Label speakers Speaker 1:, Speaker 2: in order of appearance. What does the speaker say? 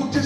Speaker 1: good